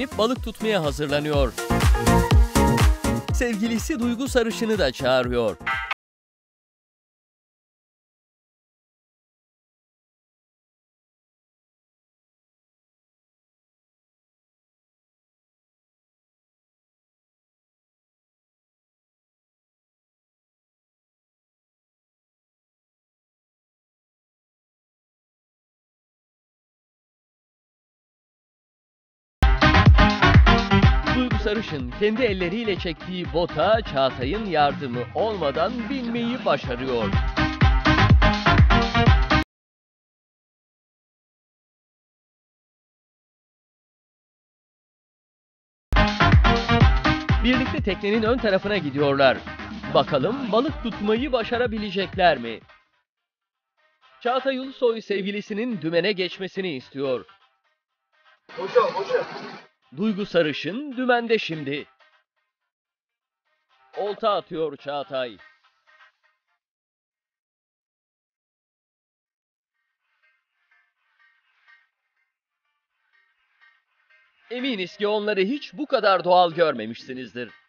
binip balık tutmaya hazırlanıyor. Sevgilisi Duygu Sarışın'ı da çağırıyor. Sarışın kendi elleriyle çektiği bota Çağatay'ın yardımı olmadan binmeyi başarıyor. Birlikte teknenin ön tarafına gidiyorlar. Bakalım balık tutmayı başarabilecekler mi? Çağatay Ulusoy sevgilisinin dümene geçmesini istiyor. Boşa boşa. Duygu Sarışın dümende şimdi. Olta atıyor Çağatay. Eminiz ki onları hiç bu kadar doğal görmemişsinizdir.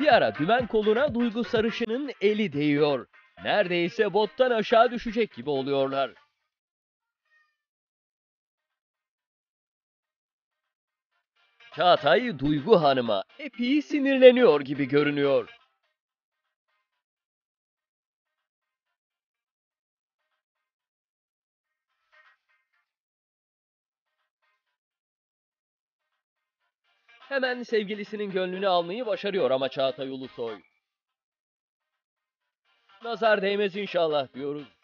Bir ara dümen koluna Duygu Sarışın'ın eli değiyor. Neredeyse bottan aşağı düşecek gibi oluyorlar. Çağatay Duygu Hanım'a epey sinirleniyor gibi görünüyor. Hemen sevgilisinin gönlünü almayı başarıyor ama Çağatay Ulusoy. Nazar değmez inşallah diyoruz.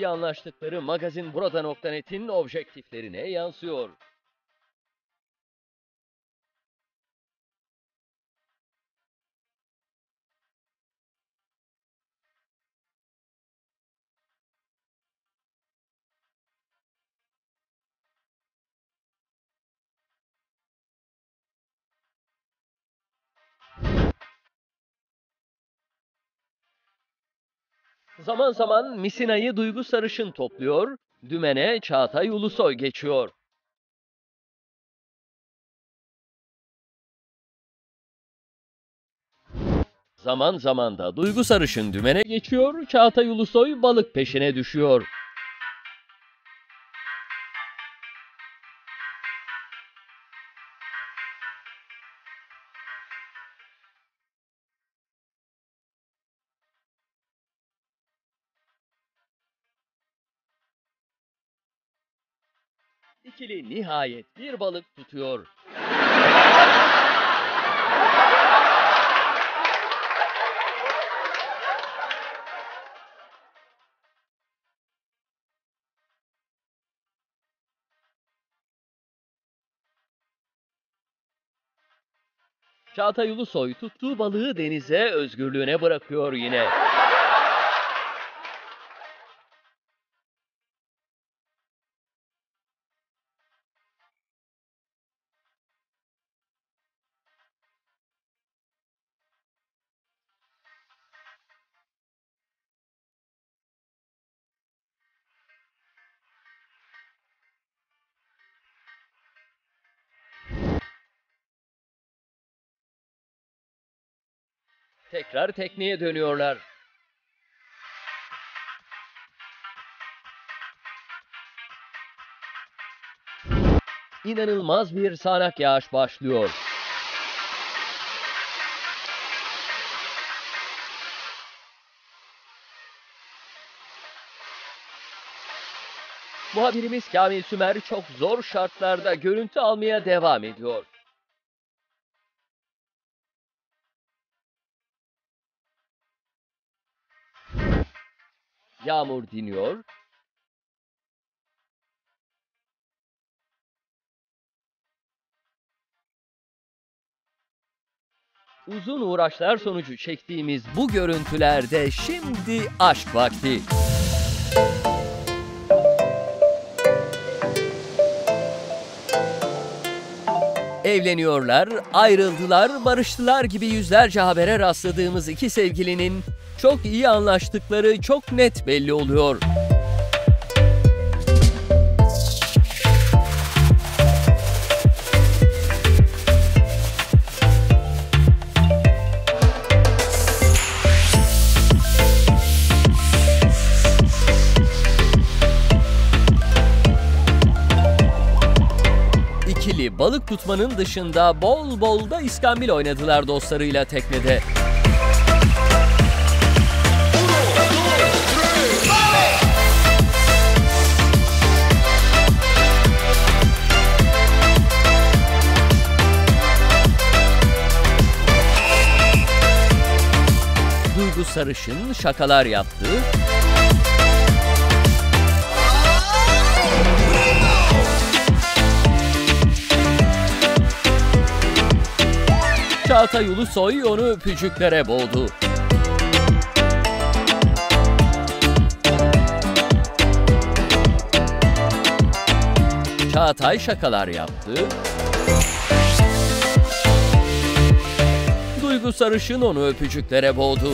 İyi anlaştıkları magazin burada.net'in objektiflerine yansıyor. Zaman zaman misinayı Duygu Sarışın topluyor, dümene Çağatay Ulusoy geçiyor. Zaman zaman da Duygu Sarışın dümene geçiyor, Çağatay Ulusoy balık peşine düşüyor. İkili nihayet bir balık tutuyor. Çağatay Ulusoy tuttuğu balığı denize özgürlüğüne bırakıyor yine. Tekrar tekneye dönüyorlar. İnanılmaz bir sağanak yağış başlıyor. Muhabirimiz Kamil Sümer çok zor şartlarda görüntü almaya devam ediyor. yağmur diniyor. Uzun uğraşlar sonucu çektiğimiz bu görüntülerde şimdi aşk vakti. Evleniyorlar, ayrıldılar, barıştılar gibi yüzlerce habere rastladığımız iki sevgilinin çok iyi anlaştıkları çok net belli oluyor. İkili balık tutmanın dışında bol bol da iskambil oynadılar dostlarıyla teknede. Duygu Sarışın şakalar yaptı. Çağatay Ulusoy onu öpücüklere boğdu. Çağatay şakalar yaptı. Duygu Sarışın onu öpücüklere boğdu.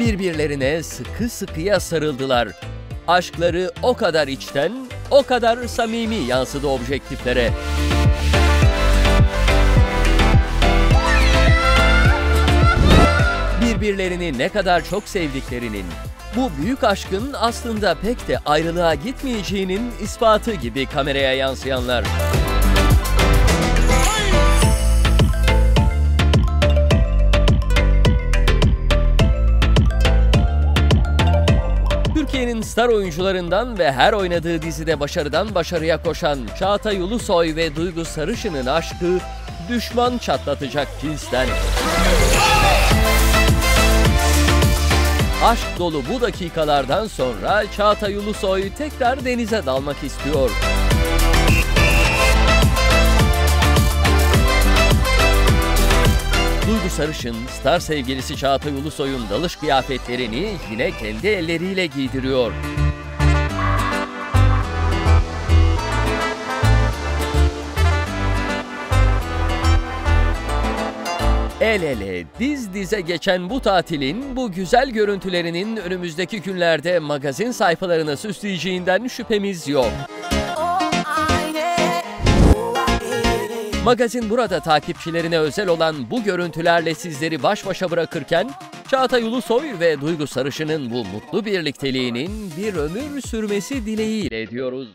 Birbirlerine sıkı sıkıya sarıldılar. Aşkları o kadar içten, o kadar samimi yansıdı objektiflere. Birbirlerini ne kadar çok sevdiklerinin, bu büyük aşkın aslında pek de ayrılığa gitmeyeceğinin ispatı gibi kameraya yansıyanlar. Türkiye'nin star oyuncularından ve her oynadığı dizide başarıdan başarıya koşan Çağatay Ulusoy ve Duygu Sarışın'ın aşkı düşman çatlatacak cinsten. Aşk dolu bu dakikalardan sonra Çağatay Ulusoy tekrar denize dalmak istiyor. Duygu Sarışın, star sevgilisi Çağatay Ulusoy'un dalış kıyafetlerini yine kendi elleriyle giydiriyor. El ele, diz dize geçen bu tatilin bu güzel görüntülerinin önümüzdeki günlerde magazin sayfalarını süsleyeceğinden şüphemiz yok. Magazin burada takipçilerine özel olan bu görüntülerle sizleri baş başa bırakırken Çağatay Ulusoy ve Duygu Sarışın'ın bu mutlu birlikteliğinin bir ömür sürmesi dileğiyle ediyoruz.